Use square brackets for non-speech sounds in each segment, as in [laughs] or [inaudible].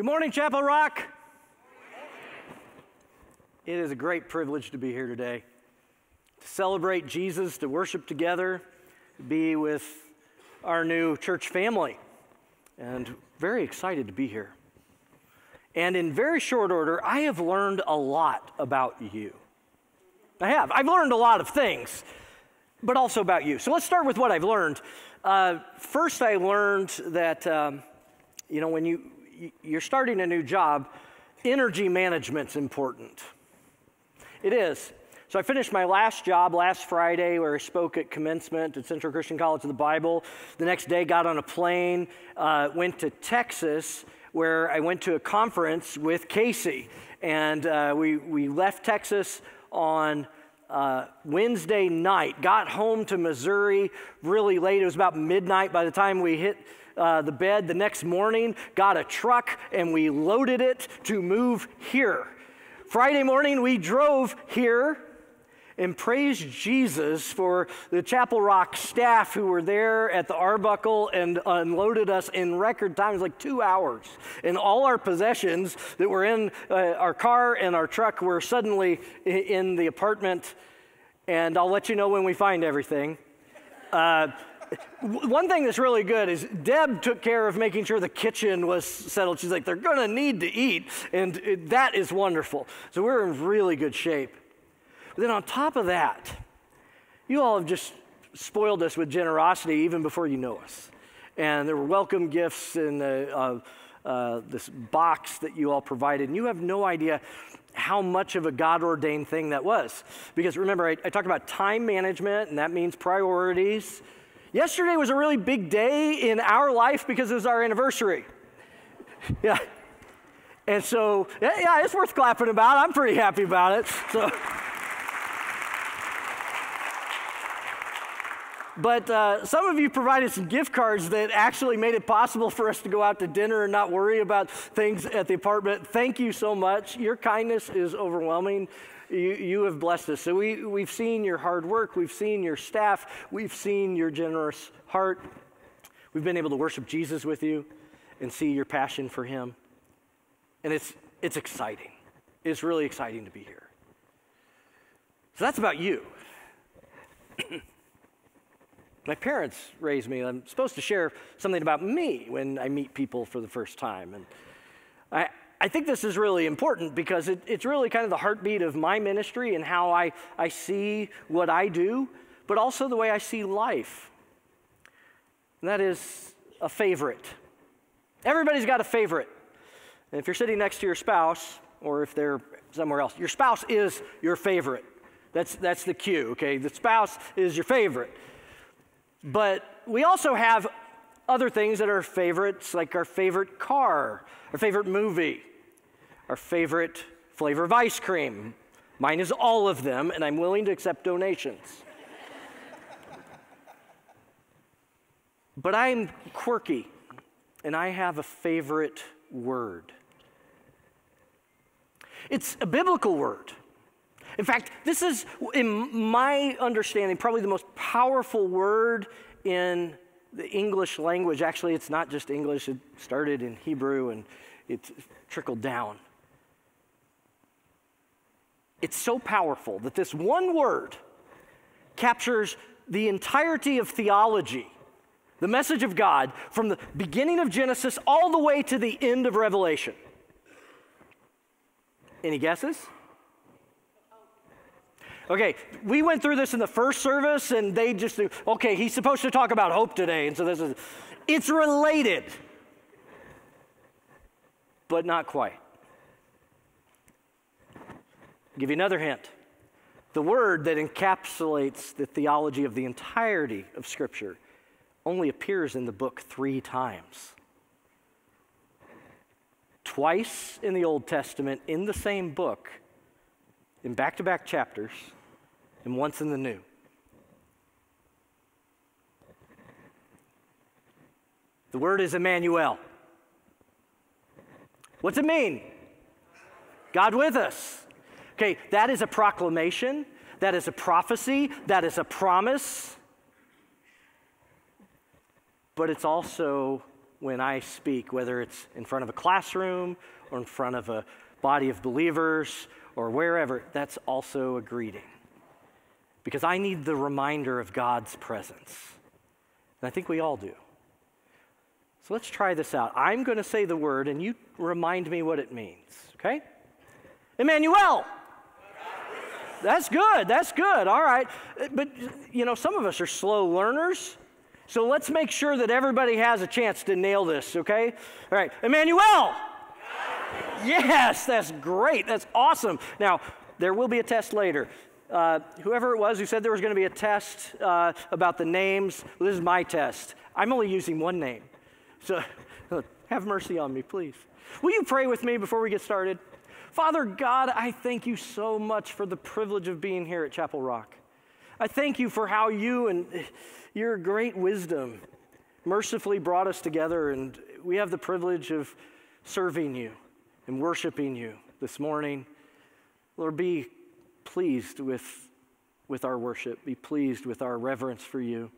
Good morning, Chapel Rock. It is a great privilege to be here today, to celebrate Jesus, to worship together, to be with our new church family, and very excited to be here. And in very short order, I have learned a lot about you. I have. I've learned a lot of things, but also about you. So let's start with what I've learned. Uh, first, I learned that, um, you know, when you, you're starting a new job, energy management's important. It is. So I finished my last job last Friday where I spoke at commencement at Central Christian College of the Bible. The next day, got on a plane, uh, went to Texas where I went to a conference with Casey. And uh, we, we left Texas on uh, Wednesday night, got home to Missouri really late. It was about midnight by the time we hit uh, the bed. The next morning, got a truck and we loaded it to move here. Friday morning, we drove here and praised Jesus for the Chapel Rock staff who were there at the Arbuckle and unloaded us in record time. It was like two hours. And all our possessions that were in uh, our car and our truck were suddenly in the apartment. And I'll let you know when we find everything. Uh, one thing that's really good is Deb took care of making sure the kitchen was settled. She's like, they're going to need to eat. And it, that is wonderful. So we're in really good shape. But then on top of that, you all have just spoiled us with generosity even before you know us. And there were welcome gifts in uh, uh, this box that you all provided. And you have no idea how much of a God ordained thing that was. Because remember, I, I talked about time management, and that means priorities. Yesterday was a really big day in our life because it was our anniversary. [laughs] yeah. And so, yeah, it's worth clapping about. I'm pretty happy about it. So. But uh, some of you provided some gift cards that actually made it possible for us to go out to dinner and not worry about things at the apartment. Thank you so much. Your kindness is overwhelming. You, you have blessed us. So we, we've seen your hard work, we've seen your staff, we've seen your generous heart. We've been able to worship Jesus with you and see your passion for Him. And it's, it's exciting. It's really exciting to be here. So that's about you. [clears throat] My parents raised me. I'm supposed to share something about me when I meet people for the first time. And I, I think this is really important because it, it's really kind of the heartbeat of my ministry and how I, I see what I do, but also the way I see life. And that is a favorite. Everybody's got a favorite. And if you're sitting next to your spouse, or if they're somewhere else, your spouse is your favorite. That's, that's the cue, okay? The spouse is your favorite. But we also have other things that are favorites, like our favorite car, our favorite movie, our favorite flavor of ice cream. Mine is all of them, and I'm willing to accept donations. but I'm quirky, and I have a favorite word. It's a biblical word. In fact, this is, in my understanding, probably the most powerful word in the English language. Actually, it's not just English, it started in Hebrew and it trickled down. It's so powerful that this one word captures the entirety of theology, the message of God, from the beginning of Genesis all the way to the end of Revelation. Any guesses? Okay, we went through this in the first service, and they just okay, he's supposed to talk about hope today. And so this is, it's related, but not quite. I'll give you another hint. The word that encapsulates the theology of the entirety of Scripture only appears in the book three times. Twice in the Old Testament, in the same book, in back to back chapters and once in the new. The word is Emmanuel. What's it mean? God with us. Okay, that is a proclamation, that is a prophecy, that is a promise, but it's also when I speak, whether it's in front of a classroom or in front of a body of believers or wherever, that's also a greeting. Because I need the reminder of God's presence. And I think we all do. So let's try this out. I'm going to say the word, and you remind me what it means, okay? Emmanuel. That's good. That's good. All right. But, you know, some of us are slow learners. So let's make sure that everybody has a chance to nail this, okay? All right. Emmanuel. Yes, that's great. That's awesome. Now, there will be a test later. Uh, whoever it was who said there was going to be a test uh, about the names, well, this is my test. I'm only using one name. So [laughs] have mercy on me, please. Will you pray with me before we get started? Father God, I thank you so much for the privilege of being here at Chapel Rock. I thank you for how you and your great wisdom mercifully brought us together, and we have the privilege of serving you and worshiping you this morning. Lord, be pleased with, with our worship, be pleased with our reverence for you,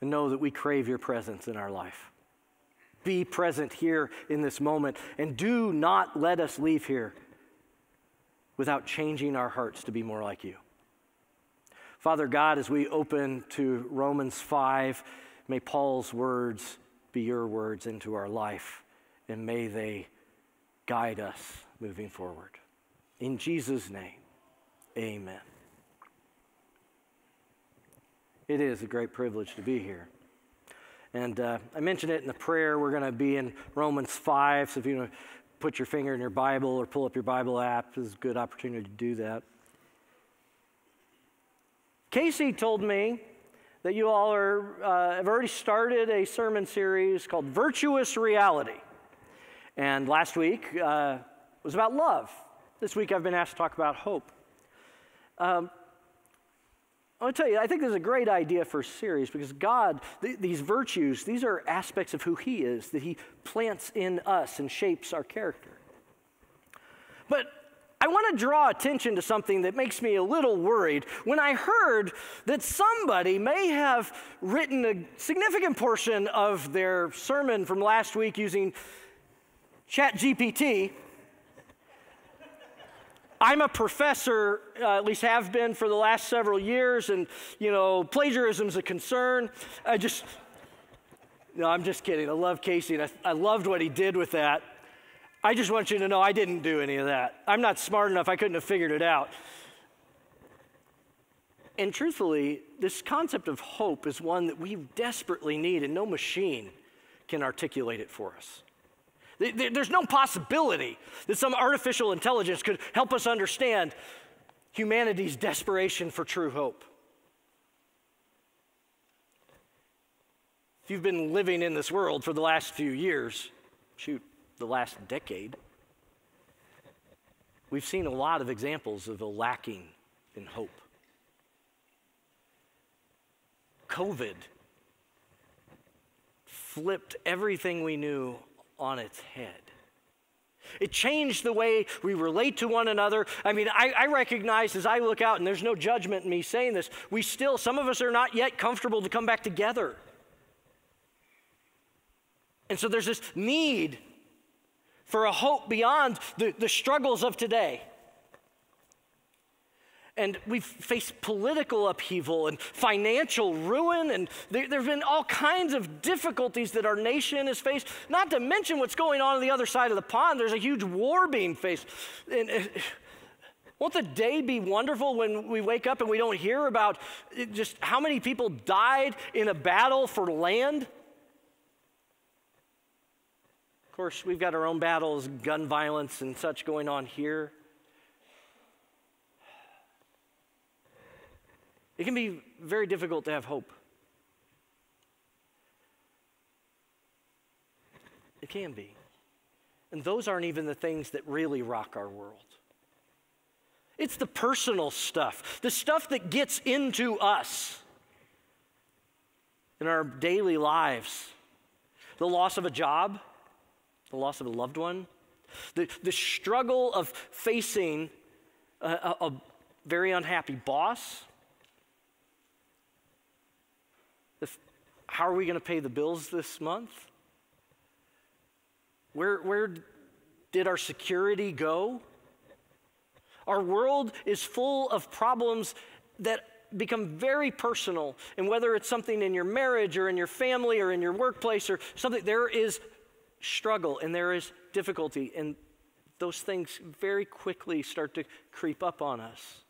and know that we crave your presence in our life. Be present here in this moment, and do not let us leave here without changing our hearts to be more like you. Father God, as we open to Romans 5, may Paul's words be your words into our life, and may they guide us moving forward. In Jesus' name, amen. It is a great privilege to be here. And uh, I mentioned it in the prayer. We're going to be in Romans 5. So if you want to put your finger in your Bible or pull up your Bible app, this is a good opportunity to do that. Casey told me that you all are, uh, have already started a sermon series called Virtuous Reality. And last week uh, was about love. This week I've been asked to talk about hope. Um, I want to tell you, I think this is a great idea for a series because God, th- these virtues, these are aspects of who He is that He plants in us and shapes our character. But I want to draw attention to something that makes me a little worried when I heard that somebody may have written a significant portion of their sermon from last week using ChatGPT I'm a professor, uh, at least have been for the last several years, and you know, plagiarism is a concern. I just, no, I'm just kidding. I love Casey, and I, I loved what he did with that. I just want you to know I didn't do any of that. I'm not smart enough, I couldn't have figured it out. And truthfully, this concept of hope is one that we desperately need, and no machine can articulate it for us. There's no possibility that some artificial intelligence could help us understand humanity's desperation for true hope. If you've been living in this world for the last few years, shoot, the last decade, we've seen a lot of examples of a lacking in hope. COVID flipped everything we knew on its head. It changed the way we relate to one another. I mean, I, I, recognize as I look out, and there's no judgment in me saying this, we still, some of us are not yet comfortable to come back together. And so there's this need for a hope beyond the, the struggles of today and we've faced political upheaval and financial ruin, and there, have been all kinds of difficulties that our nation has faced, not to mention what's going on on the other side of the pond. There's a huge war being faced. And, uh, won't the day be wonderful when we wake up and we don't hear about just how many people died in a battle for land? Of course, we've got our own battles, gun violence, and such going on here. It can be very difficult to have hope. It can be. And those aren't even the things that really rock our world. It's the personal stuff, the stuff that gets into us in our daily lives. The loss of a job, the loss of a loved one, the, the struggle of facing a, a, a very unhappy boss, how are we going to pay the bills this month? Where, where did our security go? Our world is full of problems that become very personal. And whether it's something in your marriage or in your family or in your workplace or something, there is struggle and there is difficulty. And those things very quickly start to creep up on us.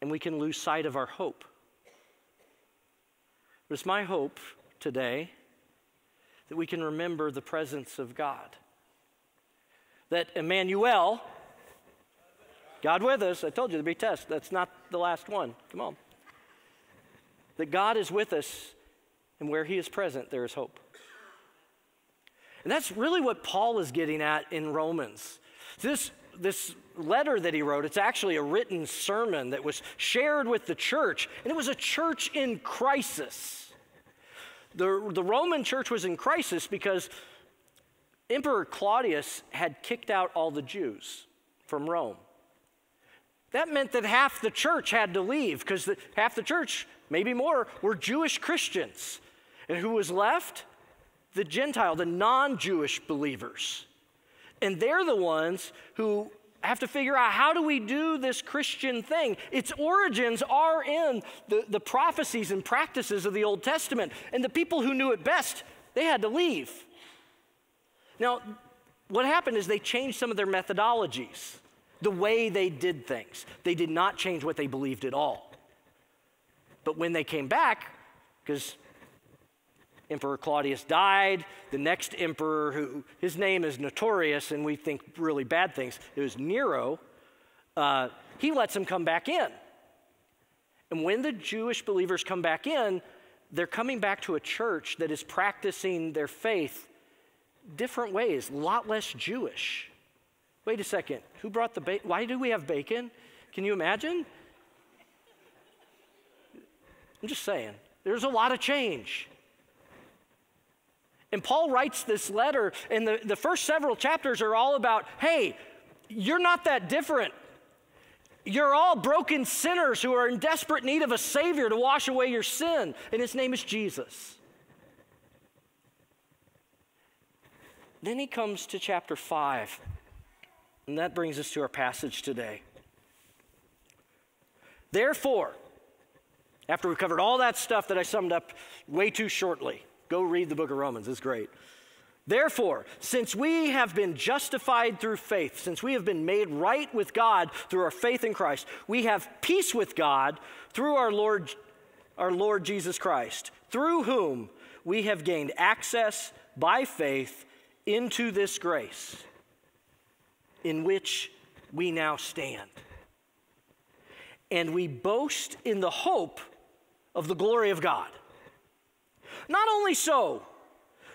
And we can lose sight of our hope. It's my hope today that we can remember the presence of God. That Emmanuel, God with us, I told you there'd be tests. That's not the last one. Come on. That God is with us, and where He is present, there is hope. And that's really what Paul is getting at in Romans. This, this letter that he wrote, it's actually a written sermon that was shared with the church, and it was a church in crisis. The, the Roman church was in crisis because Emperor Claudius had kicked out all the Jews from Rome. That meant that half the church had to leave because half the church, maybe more, were Jewish Christians. And who was left? The Gentile, the non Jewish believers. And they're the ones who have to figure out how do we do this Christian thing? Its origins are in the, the prophecies and practices of the Old Testament. And the people who knew it best, they had to leave. Now, what happened is they changed some of their methodologies the way they did things. They did not change what they believed at all. But when they came back, because Emperor Claudius died, the next emperor, who his name is notorious and we think really bad things, it was Nero, uh, he lets them come back in. And when the Jewish believers come back in, they're coming back to a church that is practicing their faith different ways, a lot less Jewish. Wait a second. Who brought the bacon? Why do we have bacon? Can you imagine? I'm just saying, there's a lot of change. And Paul writes this letter, and the, the first several chapters are all about hey, you're not that different. You're all broken sinners who are in desperate need of a Savior to wash away your sin, and His name is Jesus. Then he comes to chapter 5. And that brings us to our passage today. Therefore, after we've covered all that stuff that I summed up way too shortly, go read the book of Romans, it's great. Therefore, since we have been justified through faith, since we have been made right with God through our faith in Christ, we have peace with God through our Lord, our Lord Jesus Christ, through whom we have gained access by faith into this grace in which we now stand. And we boast in the hope of the glory of God. Not only so,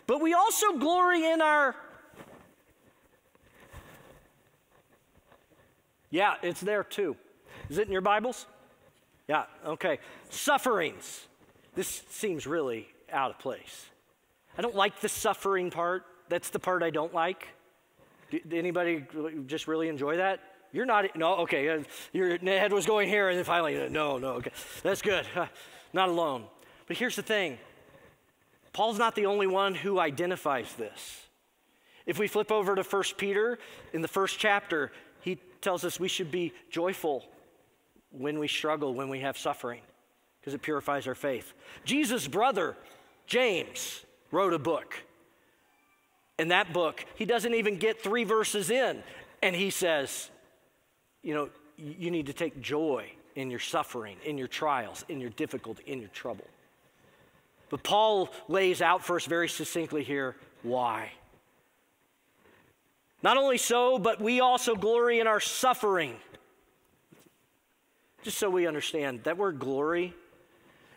but we also glory in our. Yeah, it's there too. Is it in your Bibles? Yeah, okay. Sufferings. This seems really out of place. I don't like the suffering part. That's the part I don't like. Did anybody just really enjoy that? You're not, no, okay. Uh, your head was going here, and then finally, uh, no, no, okay. That's good. [laughs] Not alone. But here's the thing Paul's not the only one who identifies this. If we flip over to 1 Peter, in the first chapter, he tells us we should be joyful when we struggle, when we have suffering, because it purifies our faith. Jesus' brother, James, wrote a book in that book, he doesn't even get three verses in, and he says, You know, you need to take joy in your suffering, in your trials, in your difficulty, in your trouble. But Paul lays out for us very succinctly here why. Not only so, but we also glory in our suffering. Just so we understand, that word glory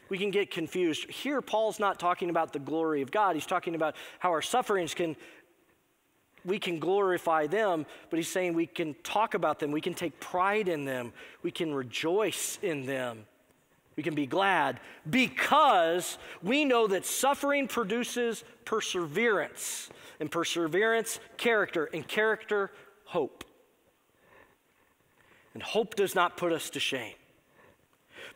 we can get confused. Here, Paul's not talking about the glory of God. He's talking about how our sufferings can, we can glorify them, but he's saying we can talk about them. We can take pride in them. We can rejoice in them. We can be glad because we know that suffering produces perseverance, and perseverance, character, and character, hope. And hope does not put us to shame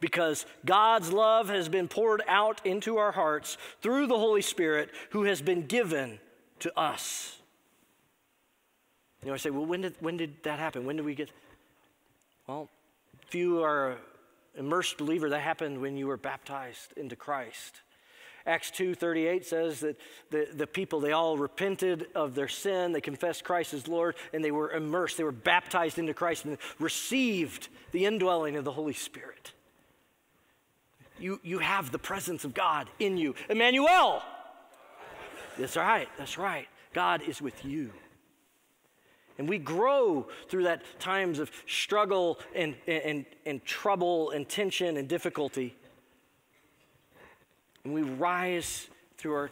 because God's love has been poured out into our hearts through the Holy Spirit who has been given to us. You know, I say, well, when did, when did that happen? When did we get. Well, if you are immersed believer, that happened when you were baptized into Christ. Acts 2:38 says that the, the people they all repented of their sin, they confessed Christ as Lord, and they were immersed, they were baptized into Christ and received the indwelling of the Holy Spirit. You, you have the presence of God in you. Emmanuel. That's right, that's right. God is with you. And we grow through that times of struggle and, and, and trouble and tension and difficulty. And we rise through our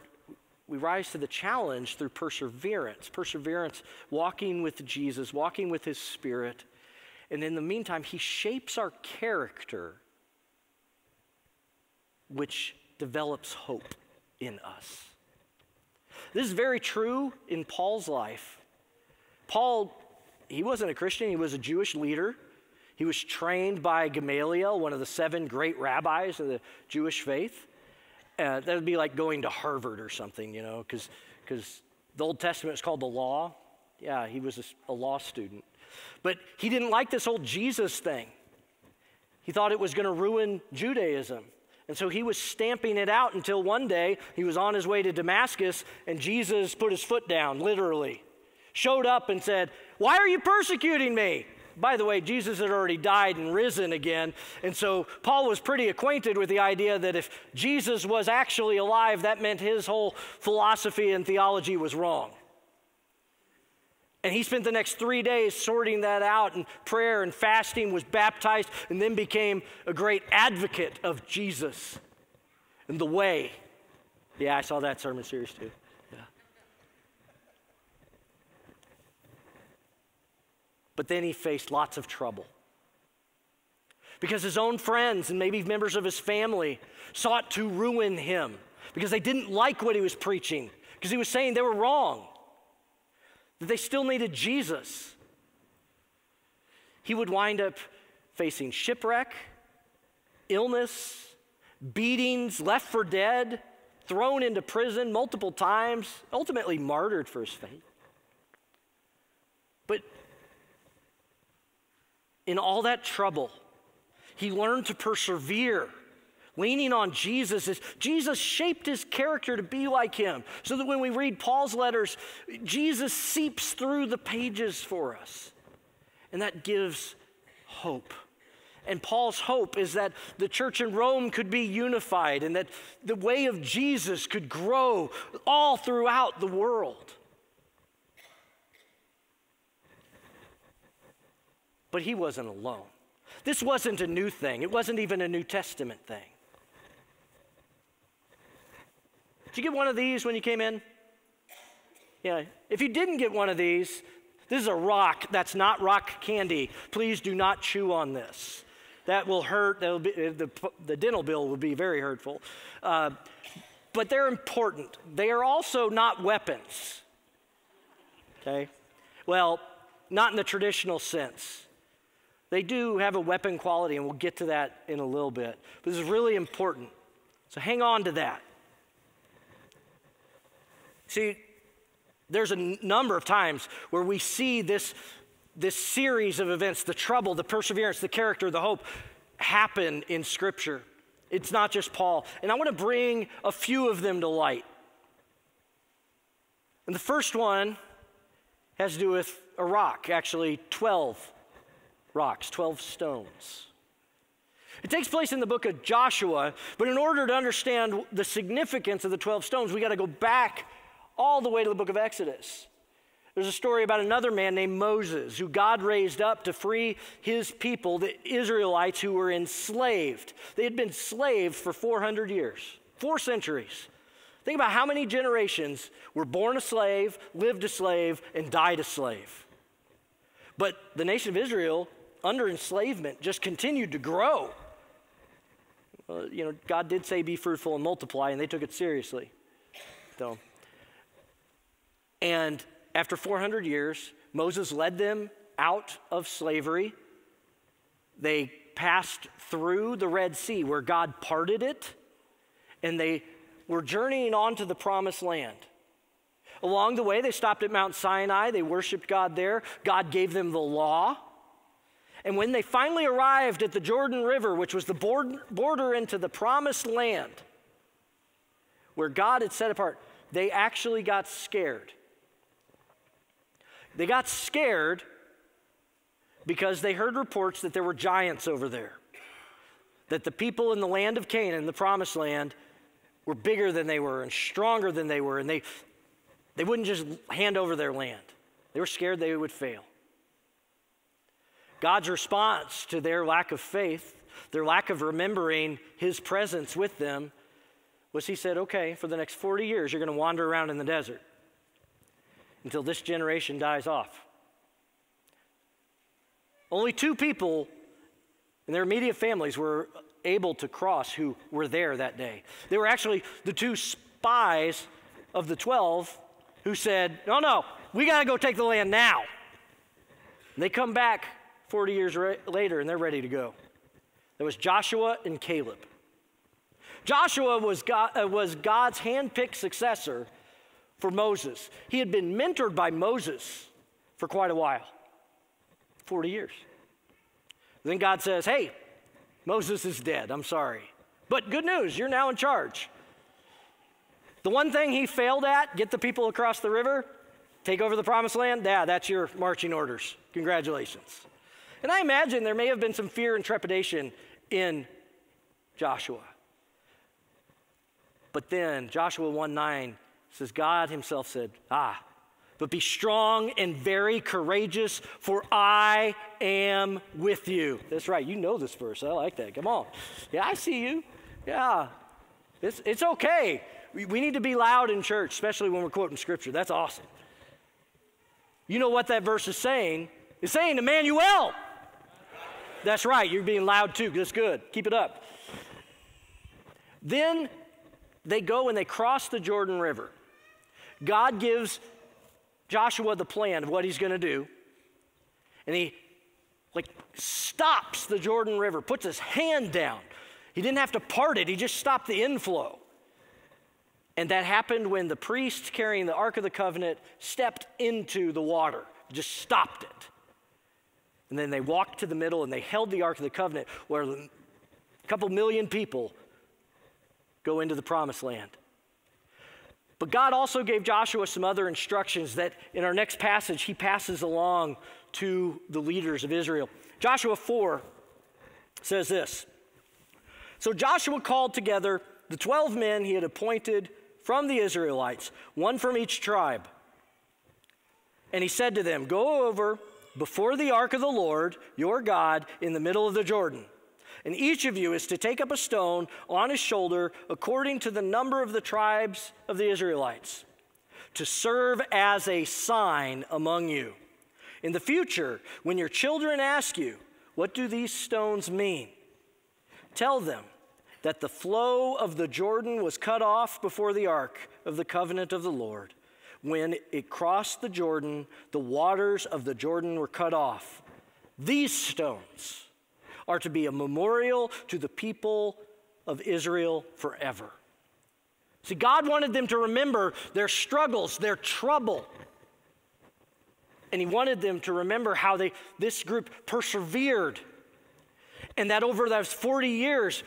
we rise to the challenge through perseverance. Perseverance, walking with Jesus, walking with his spirit. And in the meantime, he shapes our character, which develops hope in us. This is very true in Paul's life. Paul, he wasn't a Christian, he was a Jewish leader. He was trained by Gamaliel, one of the seven great rabbis of the Jewish faith. Uh, that would be like going to Harvard or something, you know, because the Old Testament is called the law. Yeah, he was a, a law student. But he didn't like this whole Jesus thing. He thought it was going to ruin Judaism. And so he was stamping it out until one day he was on his way to Damascus and Jesus put his foot down, literally. Showed up and said, Why are you persecuting me? By the way, Jesus had already died and risen again. And so Paul was pretty acquainted with the idea that if Jesus was actually alive, that meant his whole philosophy and theology was wrong. And he spent the next three days sorting that out in prayer and fasting, was baptized, and then became a great advocate of Jesus and the way. Yeah, I saw that sermon series too. But then he faced lots of trouble. Because his own friends and maybe members of his family sought to ruin him because they didn't like what he was preaching, because he was saying they were wrong, that they still needed Jesus. He would wind up facing shipwreck, illness, beatings, left for dead, thrown into prison multiple times, ultimately martyred for his faith. In all that trouble, he learned to persevere. Leaning on Jesus is Jesus shaped his character to be like him. So that when we read Paul's letters, Jesus seeps through the pages for us. And that gives hope. And Paul's hope is that the church in Rome could be unified and that the way of Jesus could grow all throughout the world. But he wasn't alone. This wasn't a new thing, it wasn't even a New Testament thing. Did you get one of these when you came in? Yeah. If you didn't get one of these, this is a rock that's not rock candy. Please do not chew on this. That will hurt. That will be, the, the dental bill will be very hurtful. Uh, but they're important. They are also not weapons. Okay? Well, not in the traditional sense. They do have a weapon quality, and we'll get to that in a little bit. But this is really important. So hang on to that. See, there's a number of times where we see this, this series of events the trouble, the perseverance, the character, the hope happen in Scripture. It's not just Paul. And I want to bring a few of them to light. And the first one has to do with a rock, actually, 12 rocks, 12 stones. It takes place in the book of Joshua, but in order to understand the significance of the 12 stones, we got to go back all the way to the book of Exodus. There's a story about another man named Moses who God raised up to free his people, the Israelites who were enslaved. They had been slaves for 400 years, four centuries. Think about how many generations were born a slave, lived a slave, and died a slave. But the nation of Israel under enslavement just continued to grow. You know, God did say, be fruitful and multiply, and they took it seriously. So, and after 400 years, Moses led them out of slavery. They passed through the Red Sea where God parted it, and they were journeying on to the promised land. Along the way, they stopped at Mount Sinai. They worshiped God there. God gave them the law. And when they finally arrived at the Jordan River, which was the border into the promised land, where God had set apart, they actually got scared. They got scared because they heard reports that there were giants over there, that the people in the land of Canaan, the promised land, were bigger than they were and stronger than they were, and they, they wouldn't just hand over their land. They were scared they would fail. God's response to their lack of faith, their lack of remembering his presence with them, was he said, okay, for the next 40 years, you're going to wander around in the desert until this generation dies off. Only two people in their immediate families were able to cross who were there that day. They were actually the two spies of the 12 who said, No, no, we got to go take the land now. And they come back 40 years later and they're ready to go. There was Joshua and Caleb. Joshua was, God, uh, was God's handpicked successor for Moses. He had been mentored by Moses for quite a while 40 years. Then God says, Hey, Moses is dead. I'm sorry. But good news, you're now in charge. The one thing he failed at, get the people across the river, take over the promised land, yeah, that's your marching orders. Congratulations. And I imagine there may have been some fear and trepidation in Joshua. But then Joshua 1 9 says, God himself said, Ah, but be strong and very courageous, for I am with you. That's right. You know this verse. I like that. Come on. Yeah, I see you. Yeah. It's, it's okay. We, we need to be loud in church, especially when we're quoting scripture. That's awesome. You know what that verse is saying? It's saying Emmanuel. That's right. You're being loud too. That's good. Keep it up. Then they go and they cross the Jordan River. God gives Joshua the plan of what he's going to do. And he like stops the Jordan River, puts his hand down. He didn't have to part it, he just stopped the inflow. And that happened when the priest carrying the Ark of the Covenant stepped into the water, just stopped it. And then they walked to the middle and they held the Ark of the Covenant where a couple million people go into the promised land. But God also gave Joshua some other instructions that in our next passage he passes along to the leaders of Israel. Joshua 4 says this So Joshua called together the 12 men he had appointed from the Israelites, one from each tribe. And he said to them, Go over before the ark of the Lord, your God, in the middle of the Jordan. And each of you is to take up a stone on his shoulder according to the number of the tribes of the Israelites, to serve as a sign among you. In the future, when your children ask you, What do these stones mean? Tell them that the flow of the Jordan was cut off before the ark of the covenant of the Lord. When it crossed the Jordan, the waters of the Jordan were cut off. These stones are to be a memorial to the people of Israel forever. See, God wanted them to remember their struggles, their trouble. And He wanted them to remember how they, this group persevered. And that over those 40 years,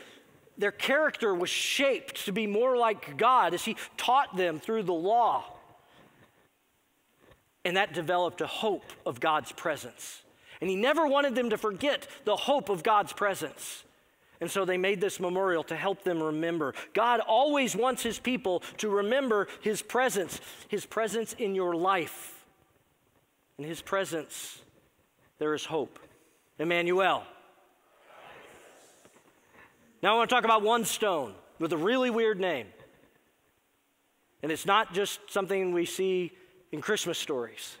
their character was shaped to be more like God as He taught them through the law. And that developed a hope of God's presence. And he never wanted them to forget the hope of God's presence. And so they made this memorial to help them remember. God always wants his people to remember his presence, his presence in your life. In his presence, there is hope. Emmanuel. Now I want to talk about one stone with a really weird name. And it's not just something we see in Christmas stories.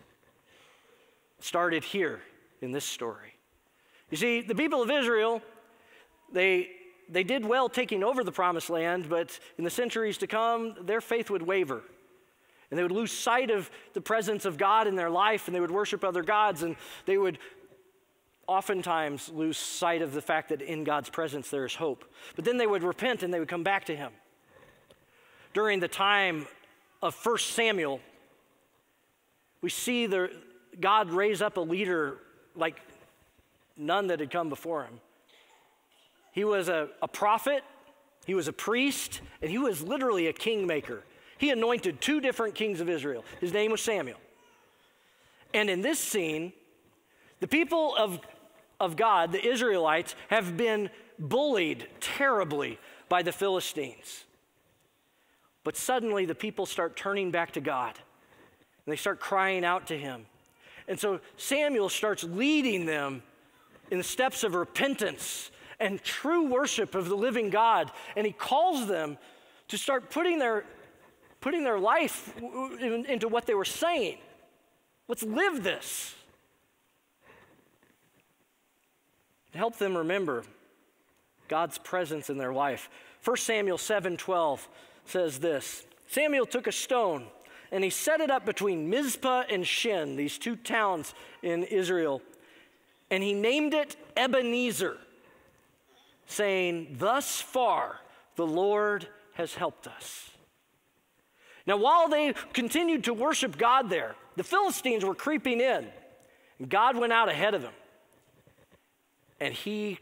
It started here in this story. You see, the people of Israel, they, they did well taking over the promised land, but in the centuries to come, their faith would waver. And they would lose sight of the presence of God in their life, and they would worship other gods, and they would oftentimes lose sight of the fact that in God's presence there is hope. But then they would repent and they would come back to Him. During the time of 1 Samuel, we see the, God raise up a leader like none that had come before him. He was a, a prophet, he was a priest, and he was literally a kingmaker. He anointed two different kings of Israel. His name was Samuel. And in this scene, the people of, of God, the Israelites, have been bullied terribly by the Philistines. But suddenly the people start turning back to God and they start crying out to him. And so Samuel starts leading them in the steps of repentance and true worship of the living God. And he calls them to start putting their, putting their life into what they were saying. Let's live this. To help them remember God's presence in their life. 1 Samuel 7:12 says this. Samuel took a stone and he set it up between Mizpah and Shen, these two towns in Israel. And he named it Ebenezer, saying, Thus far the Lord has helped us. Now, while they continued to worship God there, the Philistines were creeping in. And God went out ahead of them. And he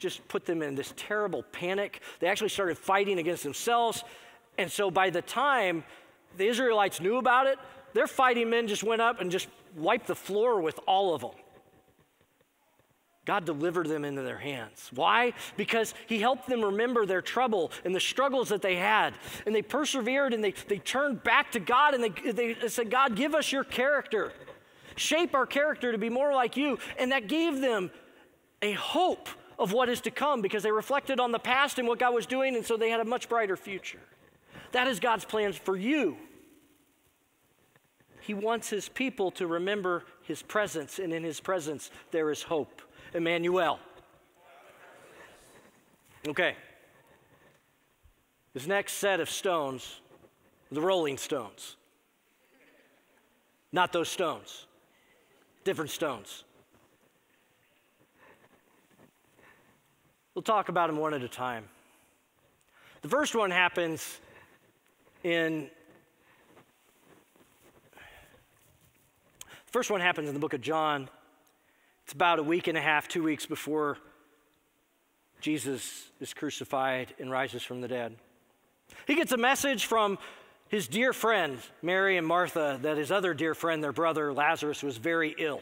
just put them in this terrible panic. They actually started fighting against themselves. And so by the time the Israelites knew about it, their fighting men just went up and just wiped the floor with all of them. God delivered them into their hands. Why? Because He helped them remember their trouble and the struggles that they had. And they persevered and they, they turned back to God and they, they said, God, give us your character. Shape our character to be more like you. And that gave them a hope of what is to come because they reflected on the past and what God was doing, and so they had a much brighter future. That is God's plans for you. He wants his people to remember his presence, and in his presence there is hope. Emmanuel. Okay. This next set of stones, the rolling stones. Not those stones, different stones. We'll talk about them one at a time. The first one happens in first one happens in the book of John. It's about a week and a half, two weeks before Jesus is crucified and rises from the dead. He gets a message from his dear friend, Mary and Martha, that his other dear friend, their brother Lazarus, was very ill.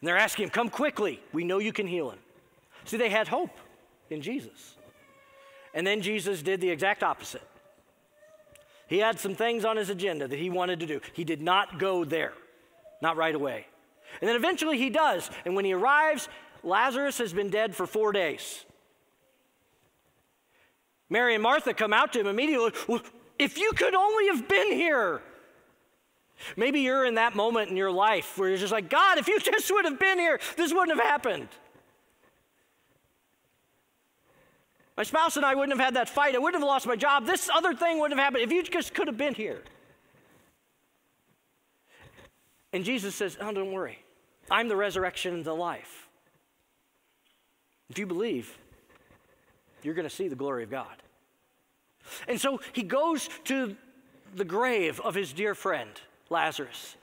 And they're asking him, Come quickly, we know you can heal him. See, they had hope in Jesus. And then Jesus did the exact opposite. He had some things on his agenda that he wanted to do. He did not go there, not right away. And then eventually he does. And when he arrives, Lazarus has been dead for four days. Mary and Martha come out to him immediately. Well, if you could only have been here. Maybe you're in that moment in your life where you're just like, God, if you just would have been here, this wouldn't have happened. My spouse and I wouldn't have had that fight. I wouldn't have lost my job. This other thing wouldn't have happened if you just could have been here. And Jesus says, Oh, don't worry. I'm the resurrection and the life. If you believe, you're going to see the glory of God. And so he goes to the grave of his dear friend, Lazarus,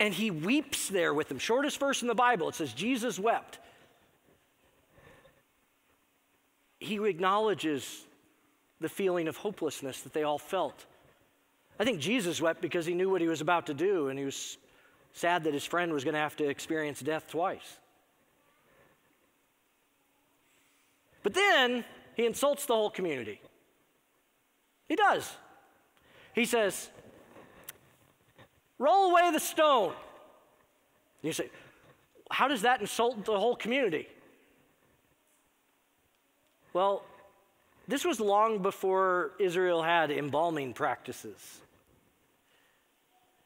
and he weeps there with him. Shortest verse in the Bible, it says, Jesus wept. He acknowledges the feeling of hopelessness that they all felt. I think Jesus wept because he knew what he was about to do, and he was sad that his friend was going to have to experience death twice. But then he insults the whole community. He does. He says, Roll away the stone. You say, How does that insult the whole community? Well, this was long before Israel had embalming practices.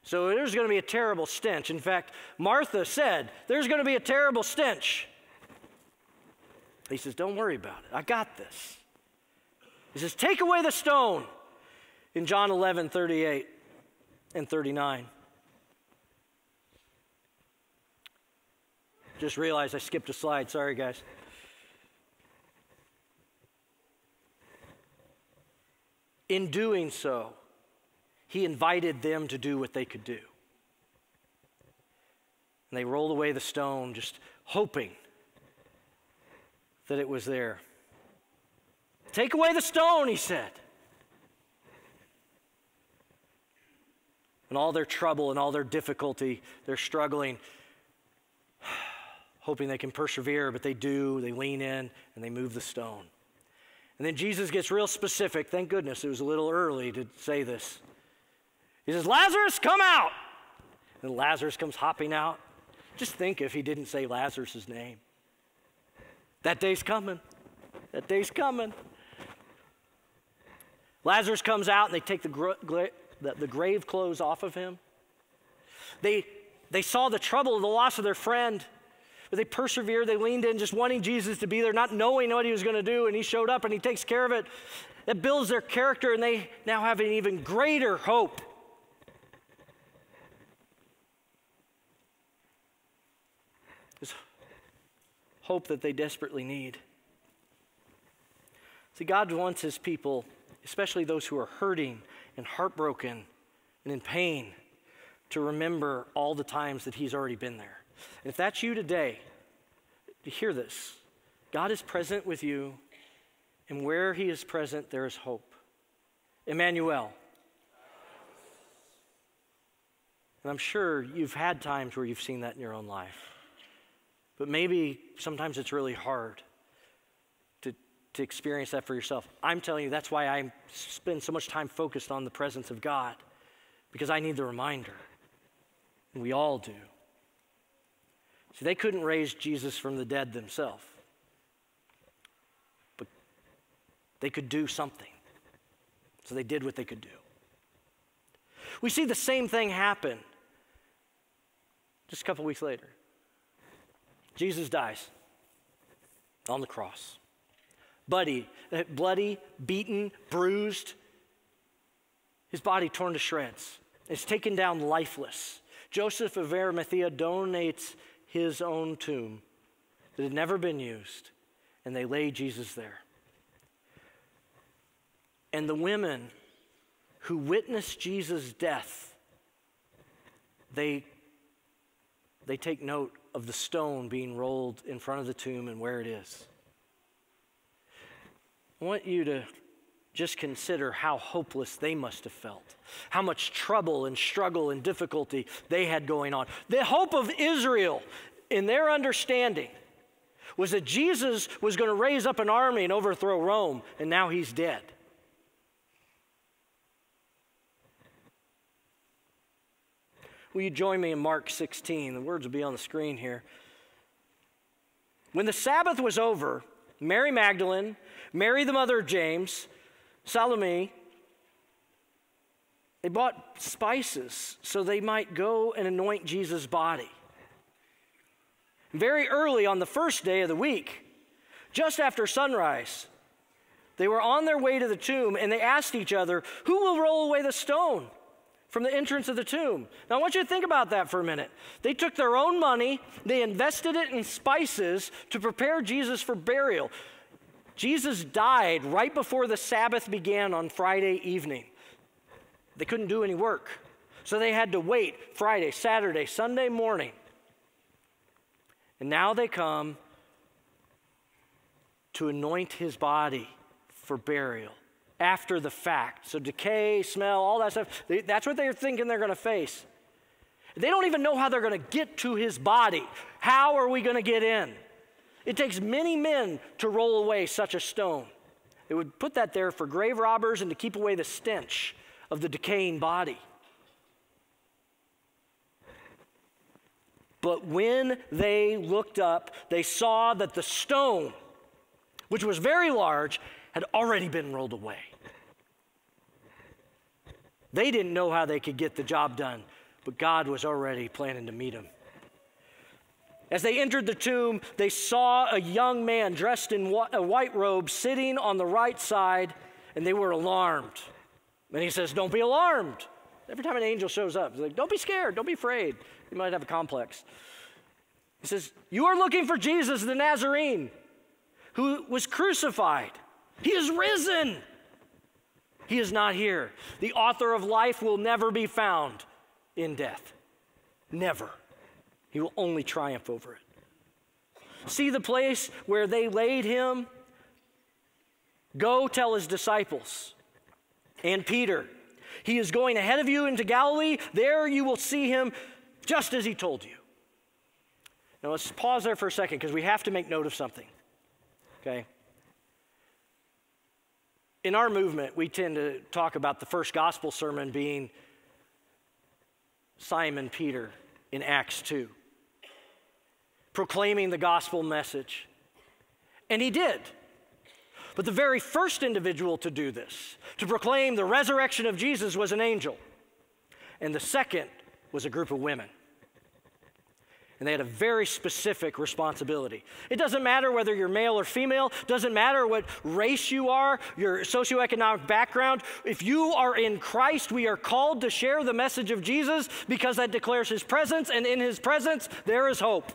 So there's going to be a terrible stench. In fact, Martha said, There's going to be a terrible stench. He says, Don't worry about it. I got this. He says, Take away the stone in John 11, 38 and 39. Just realized I skipped a slide. Sorry, guys. In doing so, he invited them to do what they could do. And they rolled away the stone, just hoping that it was there. Take away the stone, he said. And all their trouble and all their difficulty, they're struggling, [sighs] hoping they can persevere, but they do. They lean in and they move the stone. And then Jesus gets real specific. Thank goodness it was a little early to say this. He says, Lazarus, come out. And Lazarus comes hopping out. Just think if he didn't say Lazarus' name. That day's coming. That day's coming. Lazarus comes out and they take the, gra- the, the grave clothes off of him. They, they saw the trouble the loss of their friend, but they persevered. They leaned in, just wanting Jesus to be there, not knowing what he was going to do, and he showed up and he takes care of it. That builds their character, and they now have an even greater hope. This hope that they desperately need. See, God wants his people, especially those who are hurting and heartbroken and in pain, to remember all the times that he's already been there. If that's you today, to hear this, God is present with you, and where he is present, there is hope. Emmanuel. And I'm sure you've had times where you've seen that in your own life. But maybe sometimes it's really hard to, to experience that for yourself. I'm telling you, that's why I spend so much time focused on the presence of God, because I need the reminder. And we all do. See, they couldn't raise Jesus from the dead themselves, but they could do something. So they did what they could do. We see the same thing happen just a couple weeks later. Jesus dies on the cross. Buddy, bloody, beaten, bruised, his body torn to shreds. It's taken down lifeless. Joseph of Arimathea donates his own tomb that had never been used, and they lay Jesus there. And the women who witnessed Jesus' death, they, they take note of the stone being rolled in front of the tomb and where it is. I want you to just consider how hopeless they must have felt, how much trouble and struggle and difficulty they had going on. The hope of Israel, in their understanding, was that Jesus was going to raise up an army and overthrow Rome, and now he's dead. Will you join me in Mark 16? The words will be on the screen here. When the Sabbath was over, Mary Magdalene, Mary the mother of James, Salome, they bought spices so they might go and anoint Jesus' body. Very early on the first day of the week, just after sunrise, they were on their way to the tomb and they asked each other, Who will roll away the stone? from the entrance of the tomb. Now, I want you to think about that for a minute. They took their own money, they invested it in spices to prepare Jesus for burial. Jesus died right before the Sabbath began on Friday evening. They couldn't do any work. So they had to wait Friday, Saturday, Sunday morning. And now they come to anoint his body for burial after the fact. So, decay, smell, all that stuff, they, that's what they're thinking they're going to face. They don't even know how they're going to get to his body. How are we going to get in? It takes many men to roll away such a stone. They would put that there for grave robbers and to keep away the stench of the decaying body. But when they looked up, they saw that the stone, which was very large, had already been rolled away. They didn't know how they could get the job done, but God was already planning to meet them. As they entered the tomb, they saw a young man dressed in a white robe sitting on the right side, and they were alarmed. And he says, Don't be alarmed. Every time an angel shows up, he's like, Don't be scared, don't be afraid. You might have a complex. He says, You are looking for Jesus the Nazarene who was crucified. He is risen. He is not here. The author of life will never be found in death. Never. He will only triumph over it. See the place where they laid him? Go tell his disciples and Peter. He is going ahead of you into Galilee. There you will see him just as he told you. Now let's pause there for a second because we have to make note of something. Okay? In our movement, we tend to talk about the first gospel sermon being Simon Peter in Acts 2, proclaiming the gospel message. And he did. But the very first individual to do this, to proclaim the resurrection of Jesus, was an angel. And the second was a group of women and they had a very specific responsibility. It doesn't matter whether you're male or female, doesn't matter what race you are, your socioeconomic background. If you are in Christ, we are called to share the message of Jesus because that declares his presence, and in his presence, there is hope.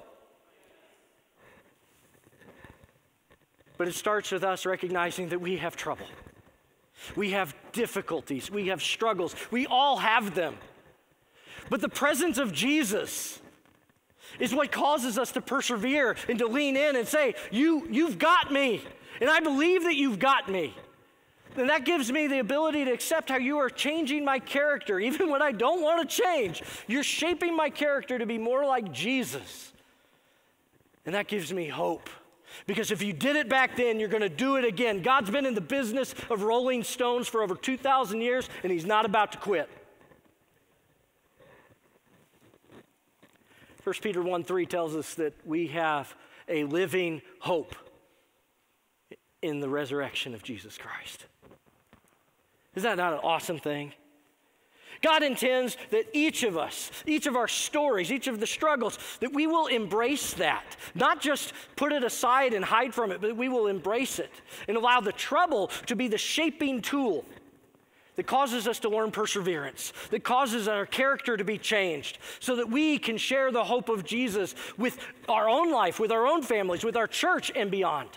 But it starts with us recognizing that we have trouble. We have difficulties. We have struggles. We all have them. But the presence of Jesus is what causes us to persevere and to lean in and say, you, You've got me, and I believe that you've got me. And that gives me the ability to accept how you are changing my character, [laughs] even when I don't want to change. You're shaping my character to be more like Jesus. And that gives me hope. Because if you did it back then, you're going to do it again. God's been in the business of rolling stones for over 2,000 years, and He's not about to quit. 1 Peter 1 3 tells us that we have a living hope in the resurrection of Jesus Christ. Is that not an awesome thing? God intends that each of us, each of our stories, each of the struggles, that we will embrace that. Not just put it aside and hide from it, but we will embrace it and allow the trouble to be the shaping tool that causes us to learn perseverance, that causes our character to be changed, so that we can share the hope of Jesus with our own life, with our own families, with our church, and beyond.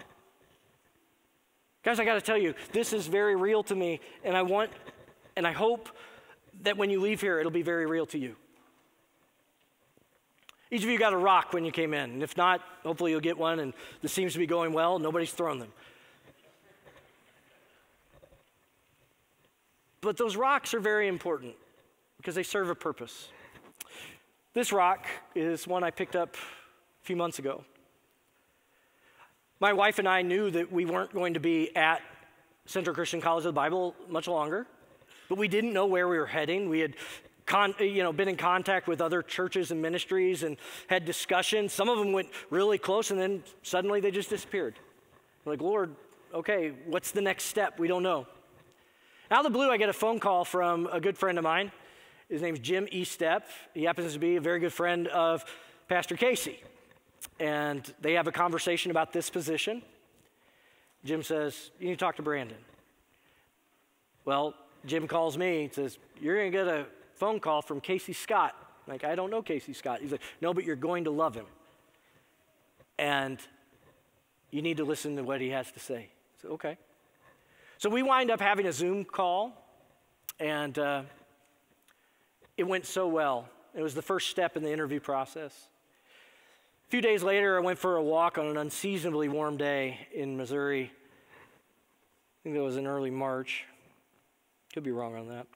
Guys, I got to tell you, this is very real to me, and I want, and I hope that when you leave here, it'll be very real to you. Each of you got a rock when you came in, and if not, hopefully you'll get one, and this seems to be going well. Nobody's thrown them. But those rocks are very important because they serve a purpose. This rock is one I picked up a few months ago. My wife and I knew that we weren't going to be at Central Christian College of the Bible much longer, but we didn't know where we were heading. We had Con, you know, been in contact with other churches and ministries and had discussions. Some of them went really close and then suddenly they just disappeared. We're like, Lord, okay, what's the next step? We don't know. Out of the blue, I get a phone call from a good friend of mine. His name's Jim Estep. He happens to be a very good friend of Pastor Casey. And they have a conversation about this position. Jim says, You need to talk to Brandon. Well, Jim calls me and says, You're going to get a phone call from Casey Scott. like, I don't know Casey Scott. He's like, No, but you're going to love him. And you need to listen to what he has to say. So, okay. So we wind up having a Zoom call, and uh, it went so well. It was the first step in the interview process. A few days later, I went for a walk on an unseasonably warm day in Missouri. I think it was in early March. Could be wrong on that.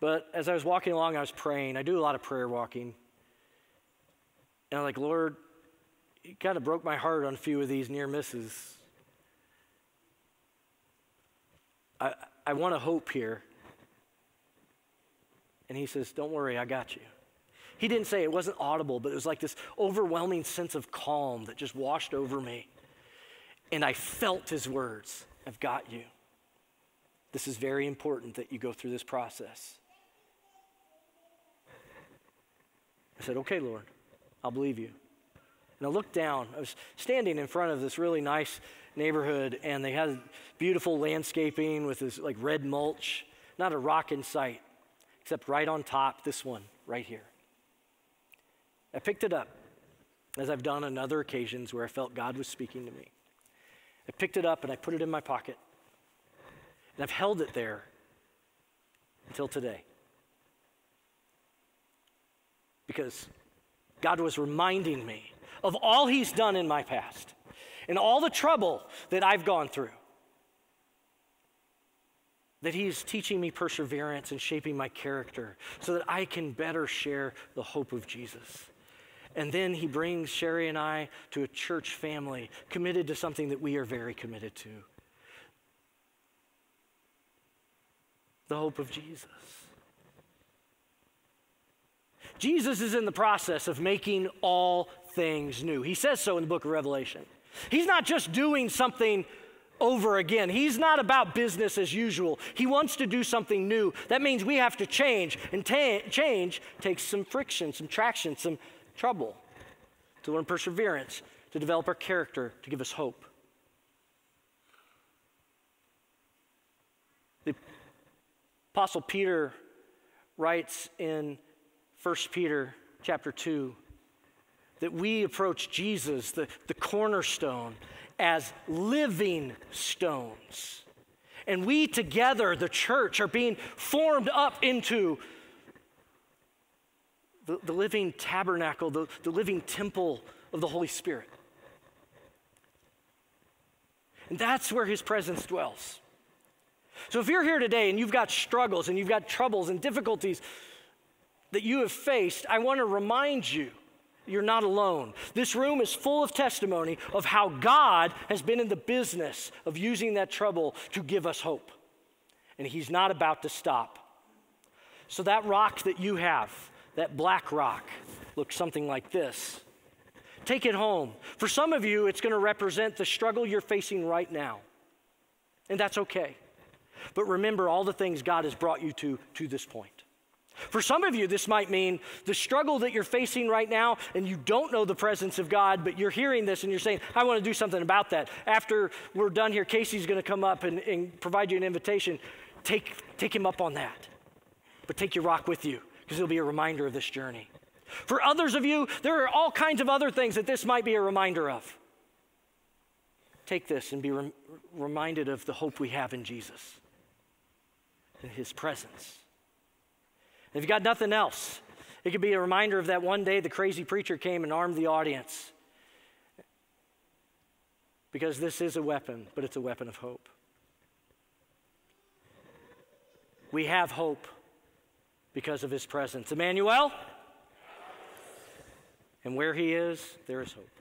But as I was walking along, I was praying. I do a lot of prayer walking. And I'm like, Lord, you kind of broke my heart on a few of these near misses. I, I want a hope here. And he says, Don't worry, I got you. He didn't say it wasn't audible, but it was like this overwhelming sense of calm that just washed over me. And I felt his words I've got you. This is very important that you go through this process. I said, Okay, Lord, I'll believe you. And I looked down. I was standing in front of this really nice neighborhood, and they had beautiful landscaping with this like red mulch, not a rock in sight, except right on top, this one right here. I picked it up, as I've done on other occasions where I felt God was speaking to me. I picked it up and I put it in my pocket. And I've held it there until today. Because God was reminding me of all He's done in my past and all the trouble that I've gone through. That He's teaching me perseverance and shaping my character so that I can better share the hope of Jesus. And then He brings Sherry and I to a church family committed to something that we are very committed to the hope of Jesus. Jesus is in the process of making all things new. He says so in the book of Revelation. He's not just doing something over again. He's not about business as usual. He wants to do something new. That means we have to change, and ta- change takes some friction, some traction, some trouble to learn perseverance, to develop our character, to give us hope. Apostle Peter writes in 1 Peter chapter 2 that we approach Jesus, the, the cornerstone, as living stones. And we together, the church, are being formed up into the, the living tabernacle, the, the living temple of the Holy Spirit. And that's where his presence dwells. So if you're here today and you've got struggles and you've got troubles and difficulties that you have faced, I want to remind you you're not alone. This room is full of testimony of how God has been in the business of using that trouble to give us hope. And He's not about to stop. So, that rock that you have, that black rock, looks something like this. Take it home. For some of you, it's going to represent the struggle you're facing right now. And that's okay. But remember all the things God has brought you to to this point. For some of you, this might mean the struggle that you're facing right now, and you don't know the presence of God, but you're hearing this and you're saying, I want to do something about that. After we're done here, Casey's going to come up and, and provide you an invitation. Take, take him up on that. But take your rock with you, because it'll be a reminder of this journey. For others of you, there are all kinds of other things that this might be a reminder of. Take this and be rem- reminded of the hope we have in Jesus his presence. If you got nothing else, it could be a reminder of that one day the crazy preacher came and armed the audience. Because this is a weapon, but it's a weapon of hope. We have hope because of his presence. Emmanuel? And where he is, there is hope.